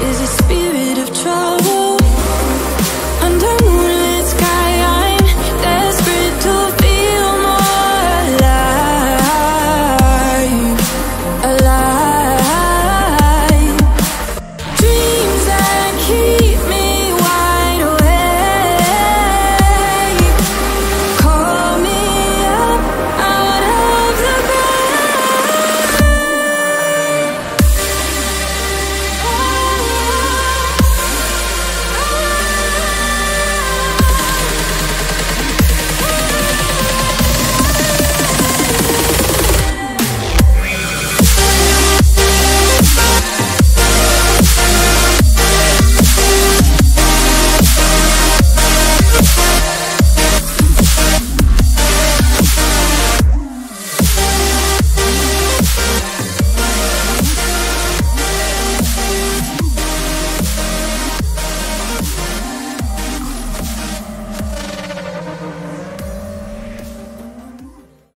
Is it speed?